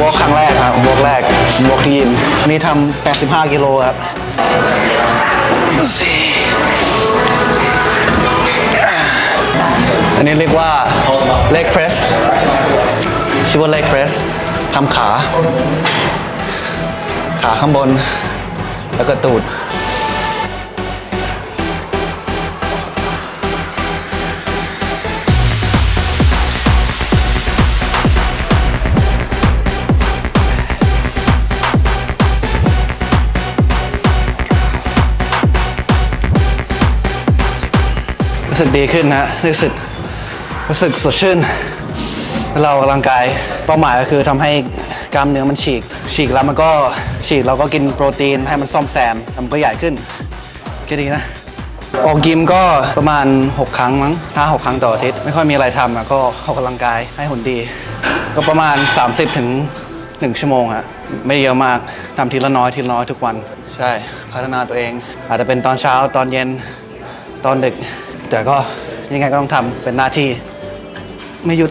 วอล์กครั้งแรกครับวอล์กแรกวอล์กที่ยิมนี่ทำ85 กิโลครับอันนี้เรียกว่าเลกเพรสชื่อว่าเลกเพรสทำขา ขาข้างบน แล้วก็ตูด สึกดีขึ้นนะรู้สึกรู้สึกสดชื่น เราออกกำลังกายเป้าหมายก็คือทำให้กล้ามเนื้อมันฉีก ฉีกแล้วมันก็ฉีกเราก็กินโปรตีนให้มันซ่อมแซมมันก็ใหญ่ขึ้นแค่นี้นะออกยิมก็ประมาณ 6 ครั้งมั้งห้าหกครั้งต่ออาทิตย์ไม่ค่อยมีอะไรทำอะก็ออกกำลังกายให้หุ่นดี ก็ประมาณ 30ถึง1ชั่วโมงอะไม่เยอะมากทำทีละน้อยทีละน้อยทุกวัน ใช่ พัฒนาตัวเอง อาจจะเป็นตอนเช้าตอนเย็นตอนดึก แต่ก็ยังไงก็ต้องทำเป็นหน้าที่ไม่หยุด